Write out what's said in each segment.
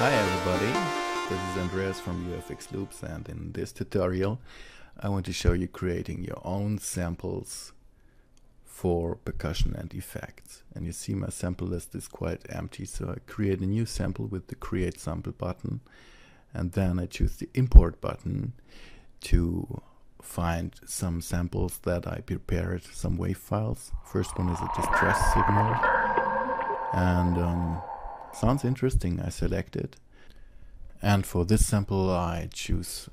Hi everybody, this is Andreas from uFXloops and in this tutorial I want to show you creating your own samples for percussion and effects. And you see my sample list is quite empty so I create a new sample with the create sample button and then I choose the import button to find some samples that I prepared, some wave files. First one is a distress signal and um, sounds interesting. I select it. And for this sample, I choose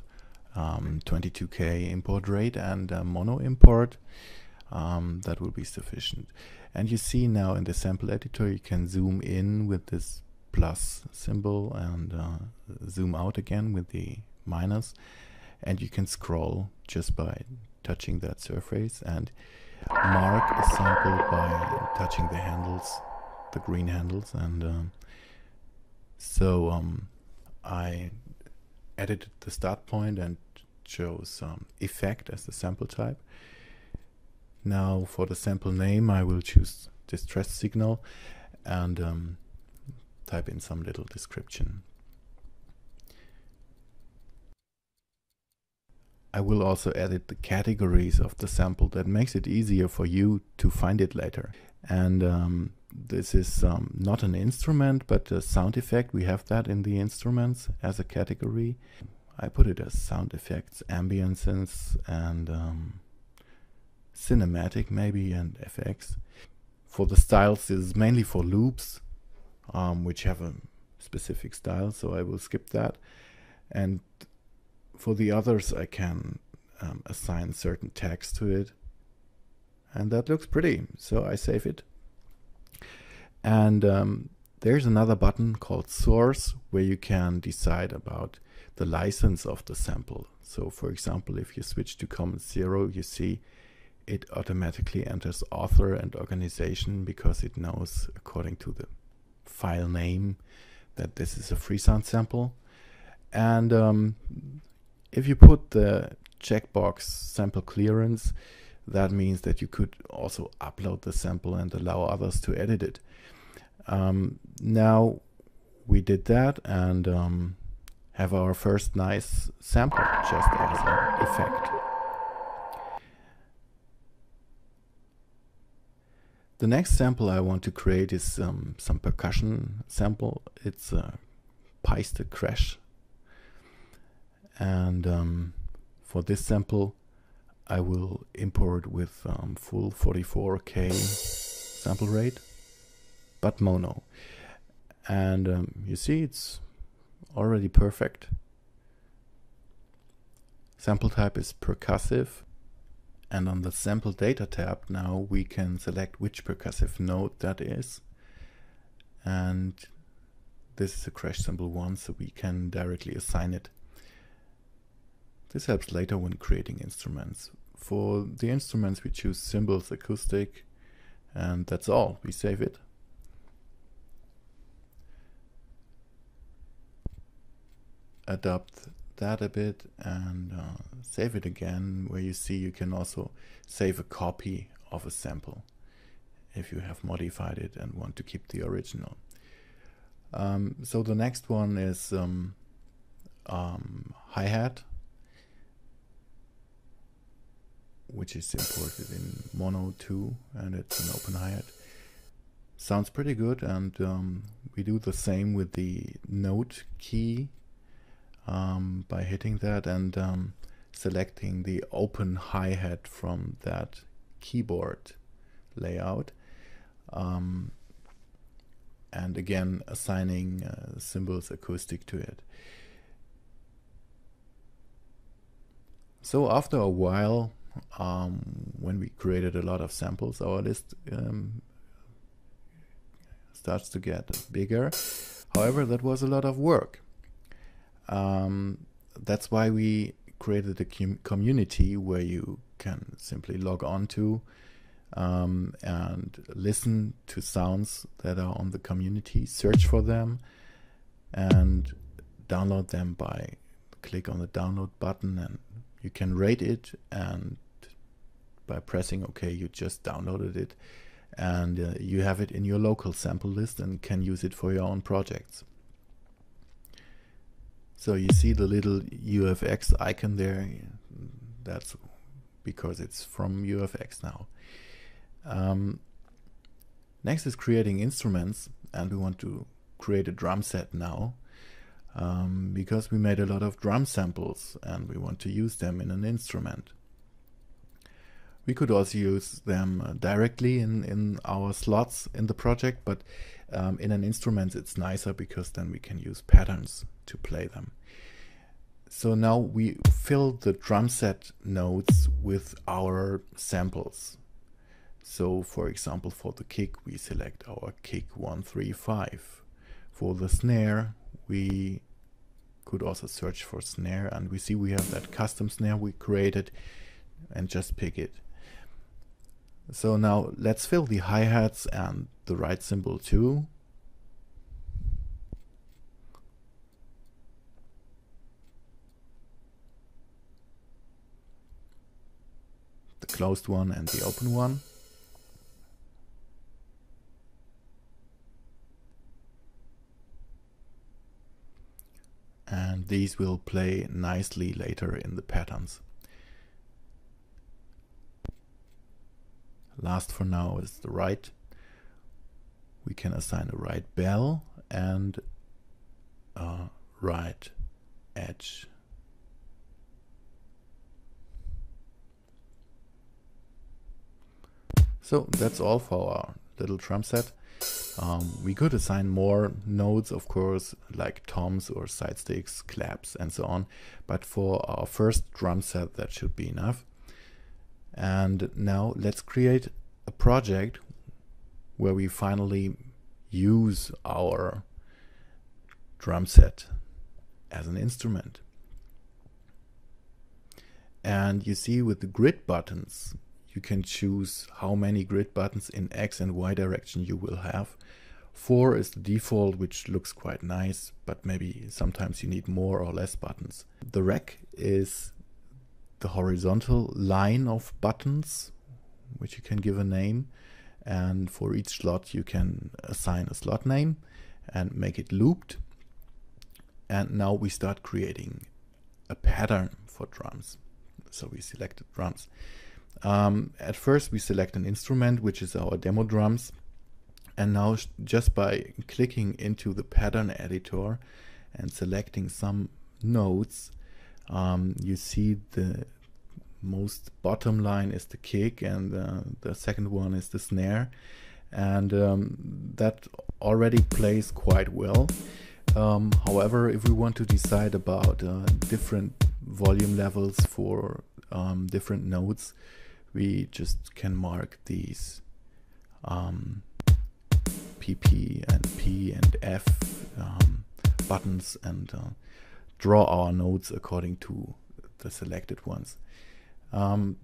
um, 22k import rate and mono import. Um, that will be sufficient. And you see now in the sample editor, you can zoom in with this plus symbol and uh, zoom out again with the minus. And you can scroll just by touching that surface and mark a sample by touching the handles, the green handles. And um, so um, I edited the start point and chose um, effect as the sample type. Now for the sample name I will choose distress signal and um, type in some little description. I will also edit the categories of the sample that makes it easier for you to find it later. And um, this is um, not an instrument, but a sound effect. We have that in the instruments as a category. I put it as sound effects, ambiences, and um, cinematic maybe, and FX. For the styles, this is mainly for loops, um, which have a specific style, so I will skip that. And for the others, I can um, assign certain tags to it. And that looks pretty, so I save it. And um, there's another button called source where you can decide about the license of the sample. So for example, if you switch to Commons Zero, you see it automatically enters author and organization because it knows according to the file name that this is a Freesound sample. And um, if you put the checkbox sample clearance, that means that you could also upload the sample and allow others to edit it. Um, now we did that and um, have our first nice sample just as an effect. The next sample I want to create is um, some percussion sample. It's a Paiste crash. And um, for this sample, I will import with um, full 44k sample rate but mono. And um, you see it's already perfect. Sample type is percussive. And on the sample data tab now we can select which percussive node that is. And this is a crash sample one, so we can directly assign it. This helps later when creating instruments. For the instruments we choose cymbals acoustic and that's all. We save it. adapt that a bit and uh, save it again where you see you can also save a copy of a sample if you have modified it and want to keep the original. Um, so the next one is um, um, hi-hat which is imported in mono 2 and it's an open hi-hat. Sounds pretty good and um, we do the same with the note key um, by hitting that and um, selecting the open hi-hat from that keyboard layout. Um, and again assigning uh, cymbals acoustic to it. So after a while, um, when we created a lot of samples, our list um, starts to get bigger. However, that was a lot of work. Um, that's why we created a com community where you can simply log on to um, and listen to sounds that are on the community, search for them, and download them by click on the download button and you can rate it and by pressing OK you just downloaded it and uh, you have it in your local sample list and can use it for your own projects. So you see the little UFX icon there. That's because it's from UFX now. Um, next is creating instruments and we want to create a drum set now um, because we made a lot of drum samples and we want to use them in an instrument. We could also use them uh, directly in, in our slots in the project, but um, in an instrument it's nicer because then we can use patterns to play them. So now we fill the drum set nodes with our samples. So for example, for the kick, we select our kick 135. For the snare, we could also search for snare and we see we have that custom snare we created and just pick it. So now let's fill the hi-hats and the right cymbal too. The closed one and the open one. And these will play nicely later in the patterns. Last for now is the right. We can assign a right bell and a right edge. So that's all for our little drum set. Um, we could assign more nodes, of course, like toms or side sticks, claps, and so on. But for our first drum set, that should be enough. And now let's create a project where we finally use our drum set as an instrument. And you see with the grid buttons, you can choose how many grid buttons in X and Y direction you will have. Four is the default, which looks quite nice, but maybe sometimes you need more or less buttons. The rack is the horizontal line of buttons, which you can give a name. And for each slot, you can assign a slot name and make it looped. And now we start creating a pattern for drums. So we selected drums. Um, at first, we select an instrument, which is our demo drums. And now, just by clicking into the pattern editor and selecting some nodes, um, you see the most bottom line is the kick and uh, the second one is the snare. And um, that already plays quite well. Um, however if we want to decide about uh, different volume levels for um, different notes we just can mark these PP um, and P and F um, buttons and uh, draw our notes according to the selected ones. Um,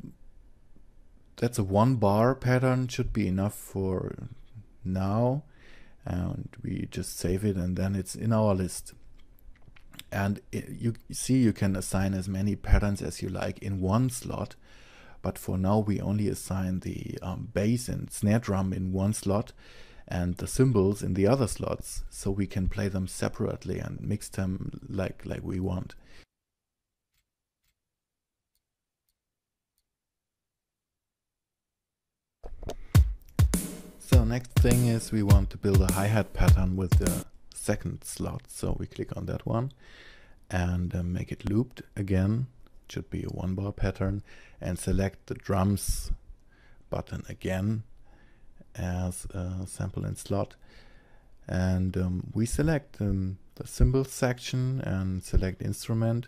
that's a one bar pattern should be enough for now. And we just save it and then it's in our list. And it, you see you can assign as many patterns as you like in one slot but for now we only assign the um, bass and snare drum in one slot and the cymbals in the other slots so we can play them separately and mix them like like we want So next thing is we want to build a hi-hat pattern with the second slot. So we click on that one and uh, make it looped again. It should be a one bar pattern and select the drums button again as a sample and slot. And um, we select um, the cymbal section and select instrument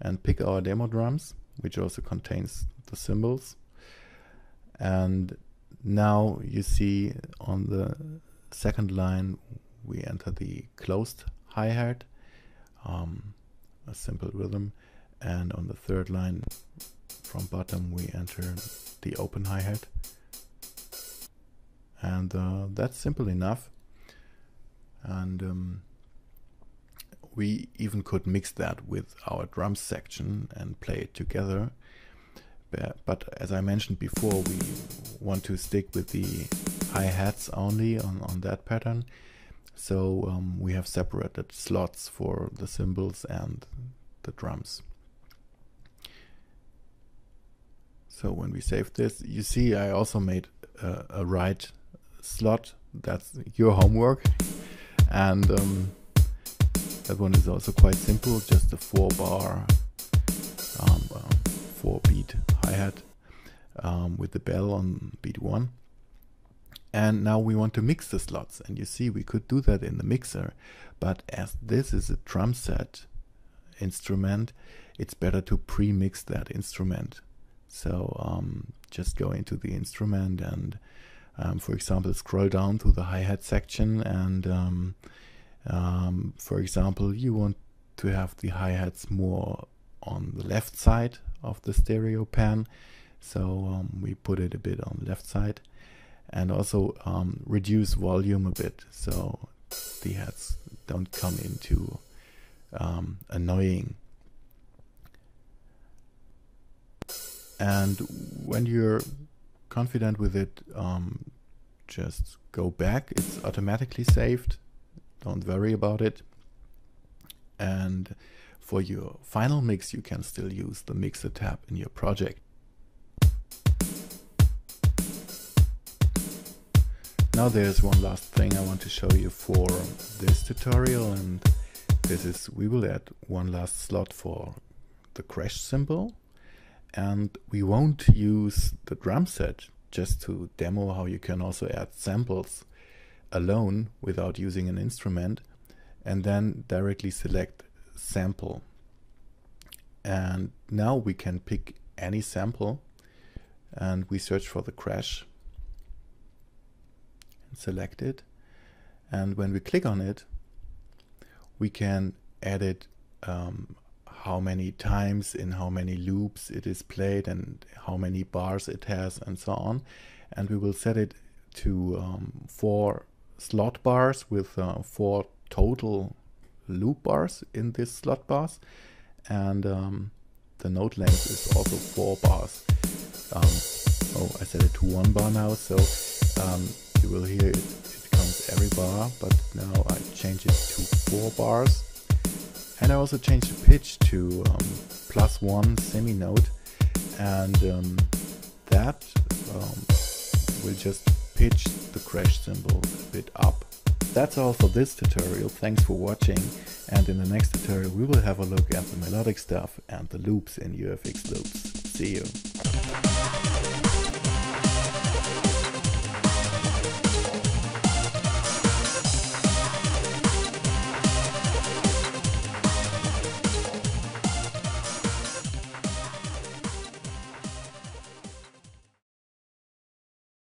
and pick our demo drums, which also contains the cymbals. And now you see on the second line we enter the closed hi-hat, um, a simple rhythm, and on the third line from bottom we enter the open hi-hat. And uh, that's simple enough. And um, we even could mix that with our drum section and play it together but as I mentioned before, we want to stick with the hi-hats only on, on that pattern. So um, we have separated slots for the cymbals and the drums. So when we save this, you see I also made a, a right slot. That's your homework. And um, that one is also quite simple, just a four bar, um, uh, four beat hi-hat um, with the bell on beat one. And now we want to mix the slots. And you see, we could do that in the mixer. But as this is a drum set instrument, it's better to pre-mix that instrument. So um, just go into the instrument and, um, for example, scroll down to the hi-hat section. And um, um, for example, you want to have the hi-hats more on the left side of the stereo pan. So um, we put it a bit on the left side and also um, reduce volume a bit so the hats don't come into um, annoying. And when you're confident with it, um, just go back. It's automatically saved. Don't worry about it. And for your final mix, you can still use the mixer tab in your project. Now there's one last thing I want to show you for this tutorial and this is we will add one last slot for the crash cymbal and we won't use the drum set just to demo how you can also add samples alone without using an instrument and then directly select sample and now we can pick any sample and we search for the crash and select it. And when we click on it, we can edit um, how many times in how many loops it is played and how many bars it has and so on. And we will set it to um, four slot bars with uh, four total loop bars in this slot bars. And um, the note length is also four bars. Um, oh, I set it to one bar now. So um, you will hear it, it comes every bar, but now I change it to four bars. And I also change the pitch to um, plus one semi-note, and um, that um, will just pitch the crash cymbal a bit up. That's all for this tutorial, thanks for watching, and in the next tutorial we will have a look at the melodic stuff and the loops in uFXloops. See you!